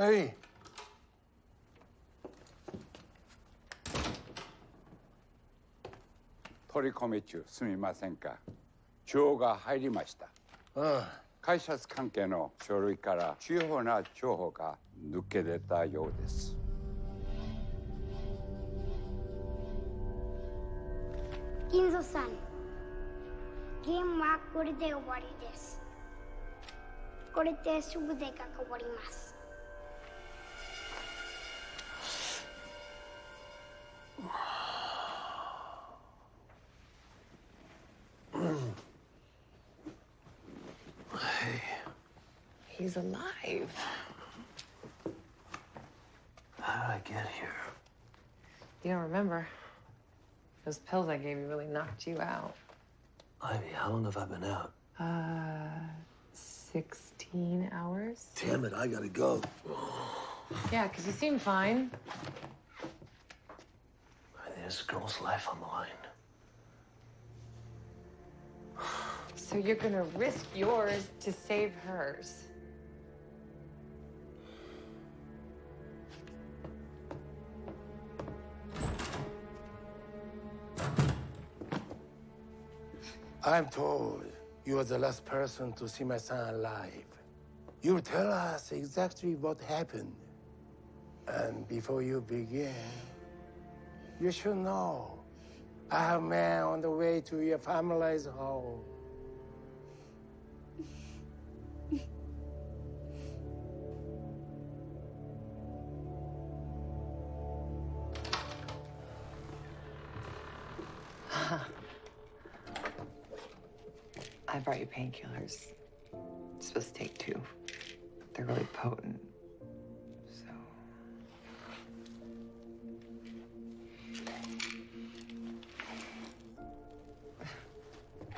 はい取り込み中すみませんか情報が入りましたあ会社関係の書類から重要な情報が抜け出たようです銀蔵さんゲームはこれで終わりですこれで全てが変わります He's alive. How did I get here? You don't remember? Those pills I gave you really knocked you out. Ivy, how long have I been out? Uh, 16 hours? Damn it, I gotta go. Yeah, because you seem fine. There's a girl's life on the line. So you're gonna risk yours to save hers. I'm told you are the last person to see my son alive. You tell us exactly what happened. And before you begin, you should know I have a man on the way to your family's home. Brought you painkillers. It's supposed to take two. They're really potent. So.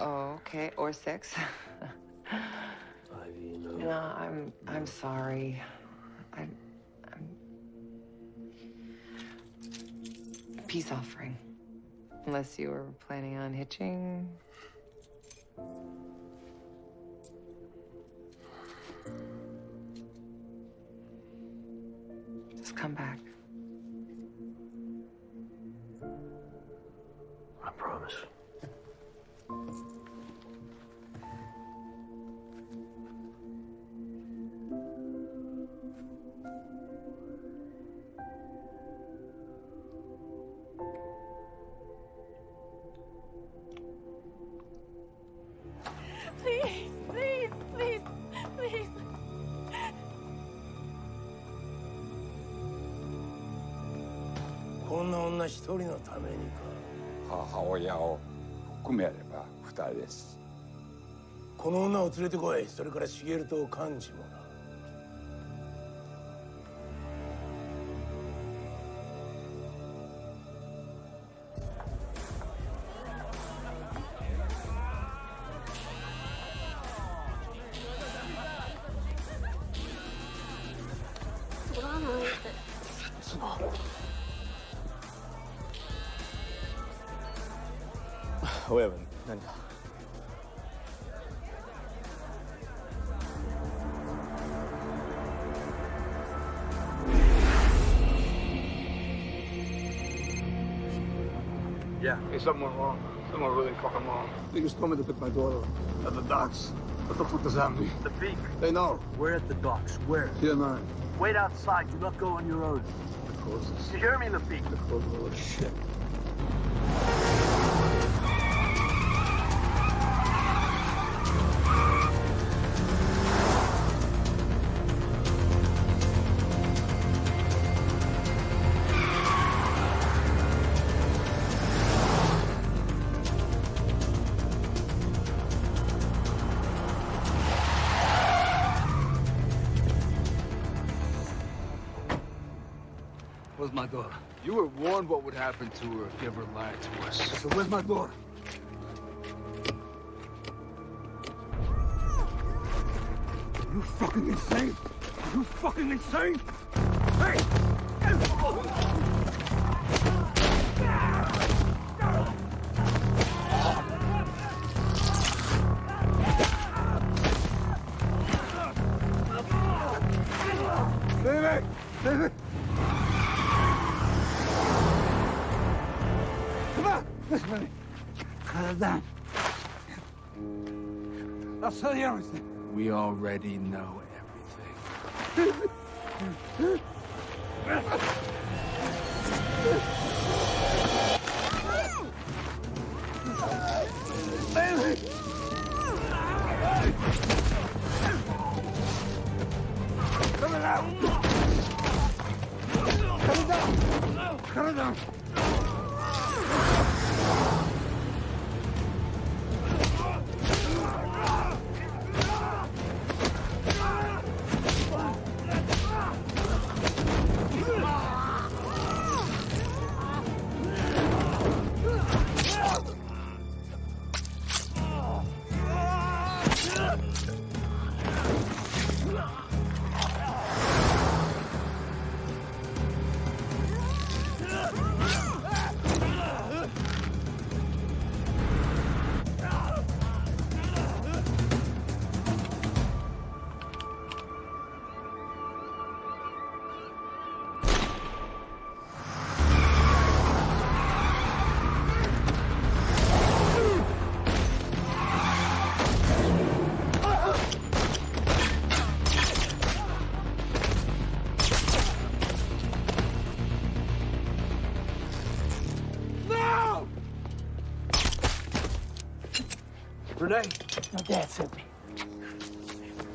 Okay. Or six. Ivy, no. No, I'm I'm sorry. I'm I'm peace offering. Unless you were planning on hitching. Come back. 一人のためにか。母親を含めれば二人ですこの女を連れてこい。それから茂と幹事もな。Something went wrong. Something went really fucking wrong. They just told me to pick my daughter up at the docks. What the fuck does that mean? The peak. They know. We're at the docks. Where? Here nine. Wait outside. Do not go on your own. The closest. You hear me, Lafitte? The closest. Oh, shit. Would happen to her if you ever lied to us. So where's my daughter? Are you fucking insane? Are you fucking insane? Hey! We already know My dad me.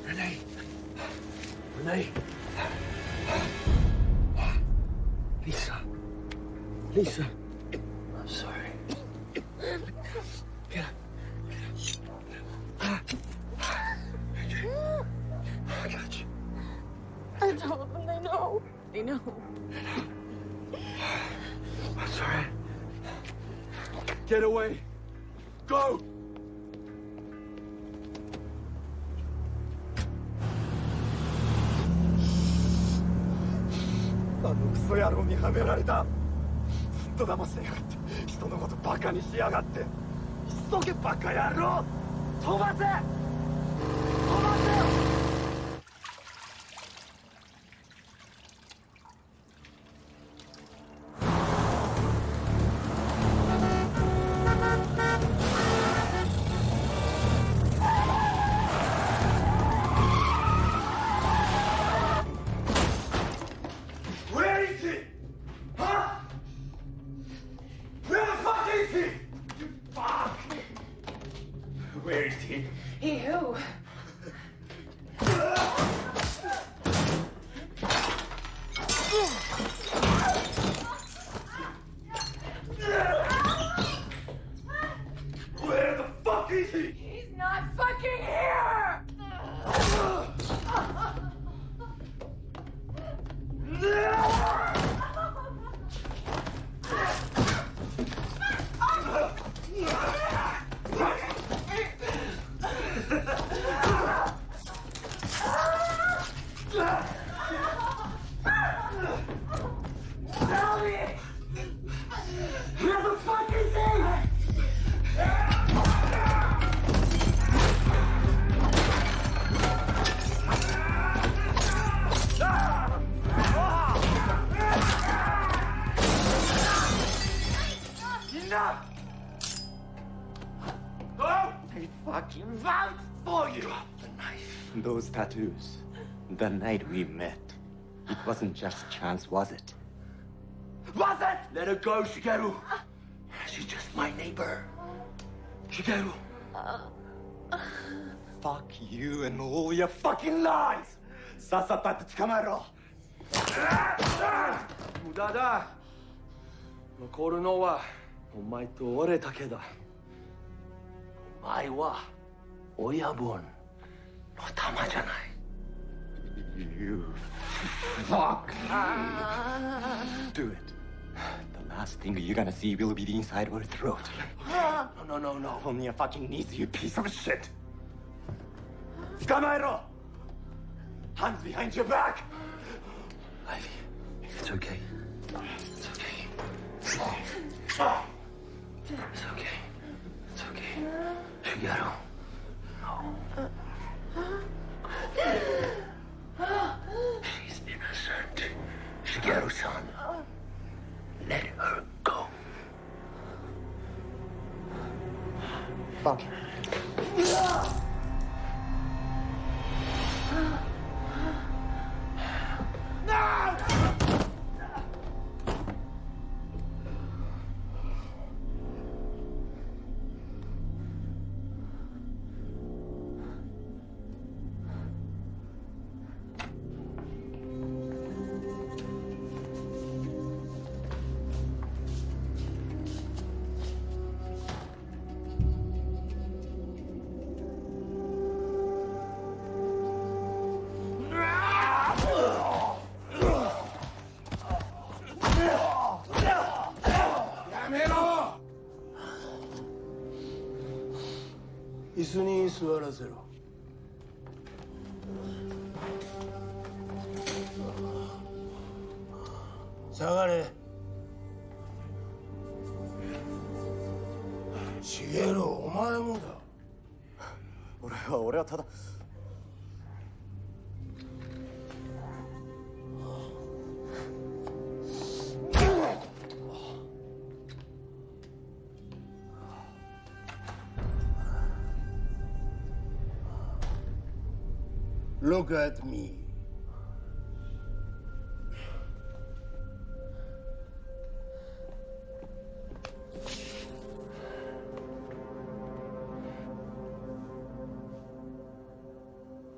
Renee! Renee! Lisa! Lisa! I'm sorry. Get up. Get up. I got you. I told them they know. They know. I'm sorry. Get away! Go! ソ野郎にはめられた。ずっと騙してやがって。人のことバカにしやがって。急げバカ野郎。飛ばせ飛ばせ。those tattoos. The night we met. It wasn't just chance, was it? Was it? Let her go, Shigeru. She's just my neighbor. Shigeru. Fuck you and all your fucking lies! さっさと捕まえろ無駄だ残るのはお前と俺だけだお前は親分 の玉じゃない You fuck! Do it. The last thing you're gonna see will be the inside of her throat. No, no, no, no. On your fucking knees, you piece of shit! 捕まえろ Hands behind your back! Ivy, it's okay. It's okay. It's okay. It's okay. Shigeru. No. She's innocent. She goes on. Let her go. Fuck. 子に座らせろ。下がれ。茂お前もだ。俺は俺はただ Look at me.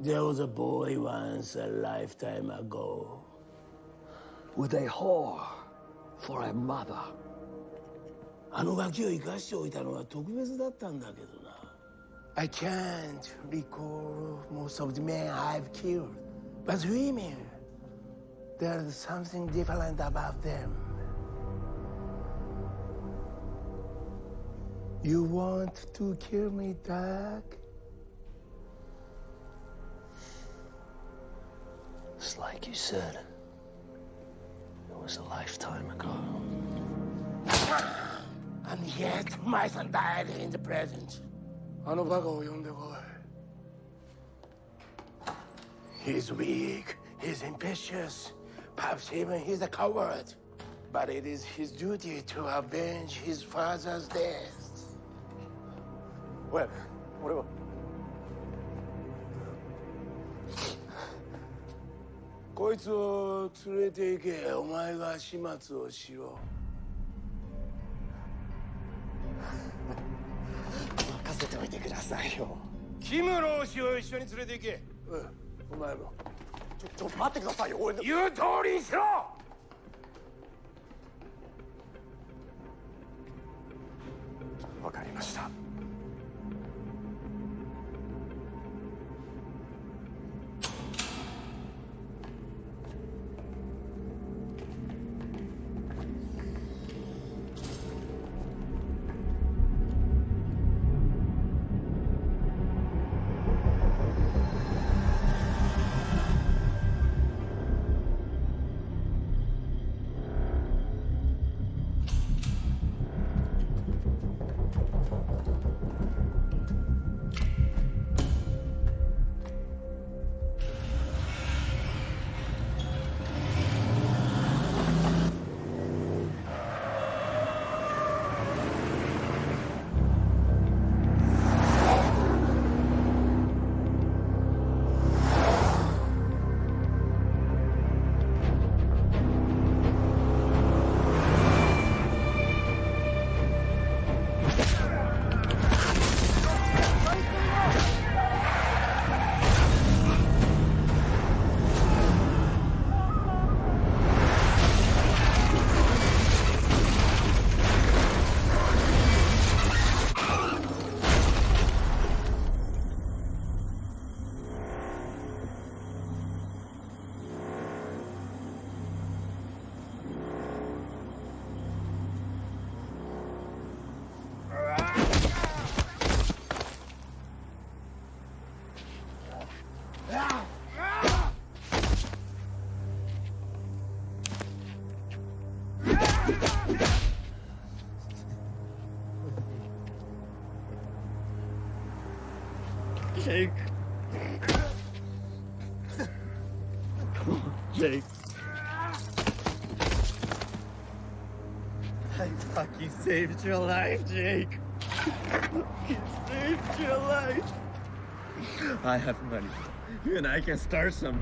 There was a boy once a lifetime ago. With a whore for a mother. あのガキを生かしておいたのは特別だったんだけどな。 I can't recall most of the men I've killed, but women, there's something different about them. You want to kill me, Doc? It's like you said. It was a lifetime ago. And yet, my son died in the present. あのバカを呼んでこい。He's weak, he's impetuous, perhaps even he's a coward. But it is his duty to avenge his father's death. おい俺はこいつを連れて行け。お前が始末をしろ。 さいよ。キム老師を一緒に連れて行け。うん、お前も。ちょっと待ってくださいよ。俺の。言う通りにしろ。わかりました「Jake. Jake. I fucking saved your life, Jake. saved your life. I have money. You and I can start some.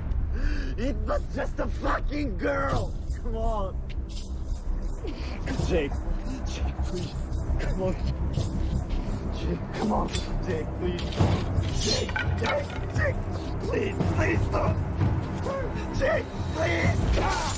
It was just a fucking girl. Come on. Jake. Jake, please. Come on. Come on. Jake, please. Jake, Jake, Jake. Please, please stop. Jake, please. Ah!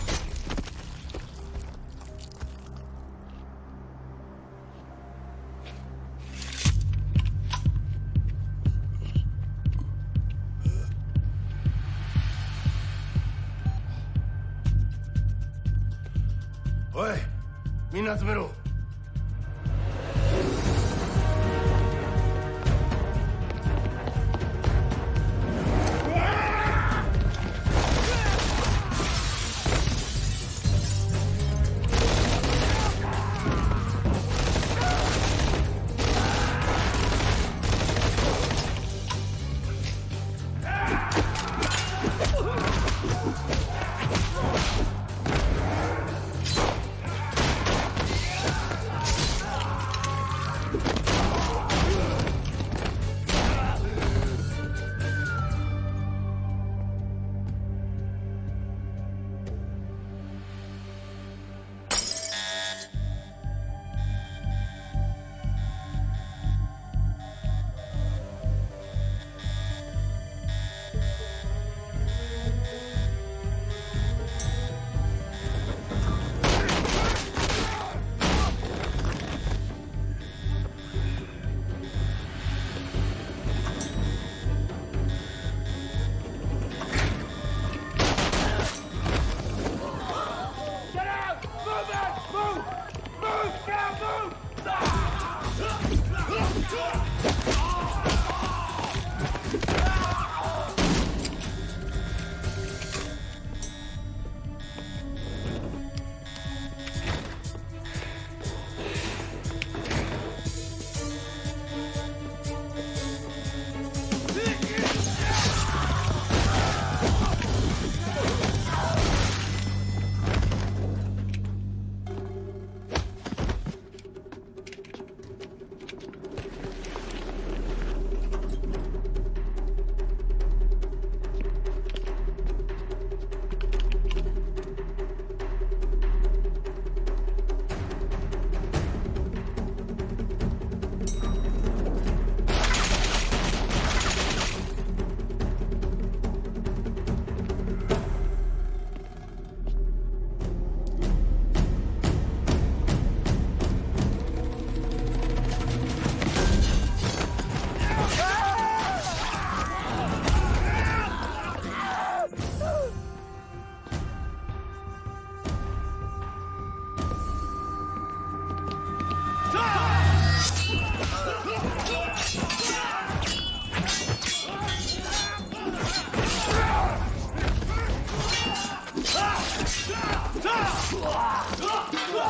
驾驾驾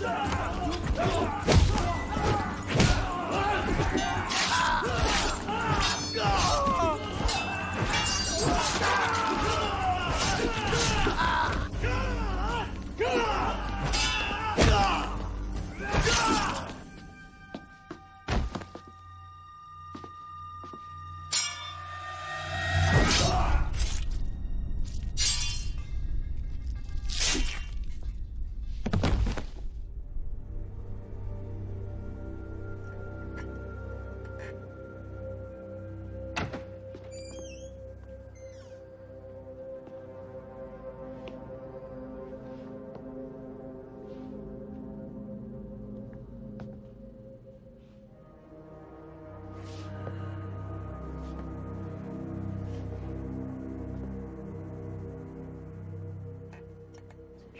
驾驾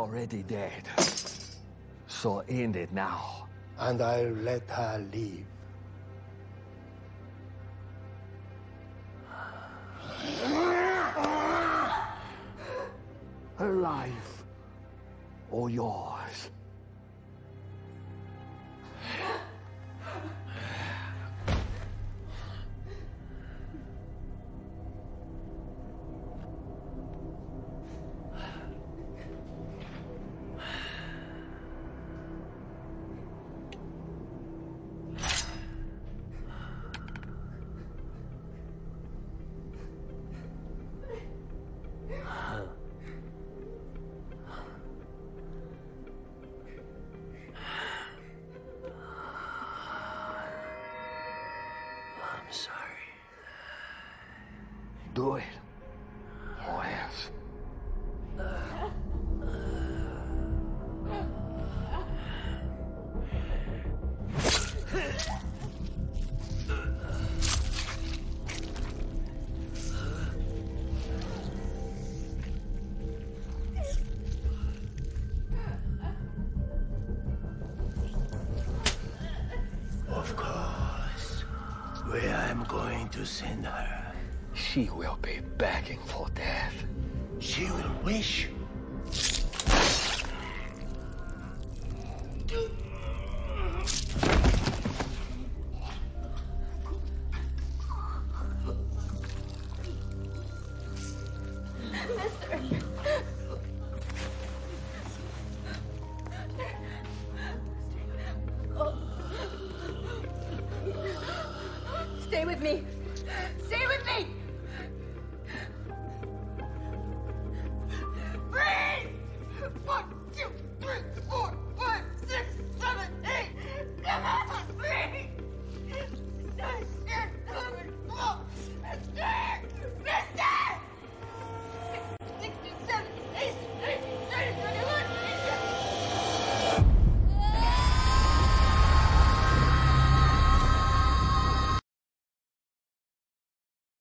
already dead. So end it now. And I'll let her leave. Her life or yours. Send her. She will be begging for death. She will wish. Stay with me.